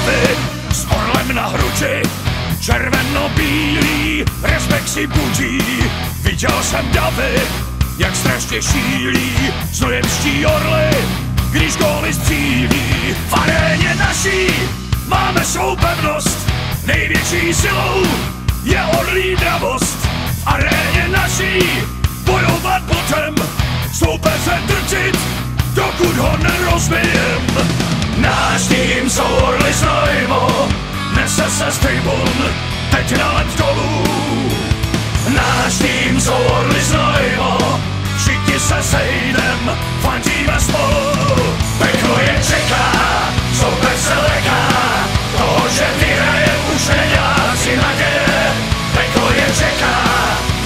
davy s orlem na hrudi. Červeno-bílý respekt si budí. Viděl jsem davy, jak strašně šílí znojemští orly, když góly střílí. V aréně naší máme svou pevnost, největší silou je orlí dravost. V aréně naší bojovat potom, soupeře drtit, dokud ho nerozbijem. Náš tým jsou orly Tým jsou orly znojmo, všichni se sejdem, fandíme spolu. Peklo je čeká, soupeř se leká, toho, že vyhraje už nedělá si naděje. Peklo je čeká,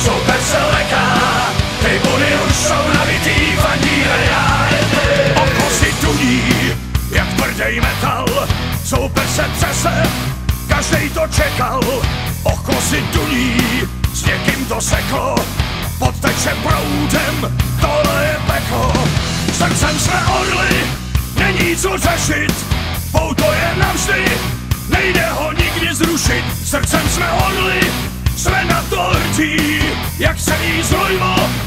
soupeř se leká, tribuny už jsou nabitý, fandíme já si tuní, jak tvrdý metal, soupeř se třese, každej to čekal. Někým to seklo, podteče proudem, tohle je peklo. Srdcem jsme orly, není co řešit, pouto je navždy, nejde ho nikdy zrušit. Srdcem jsme orly, jsme na to hrdí, jak celý zrojmo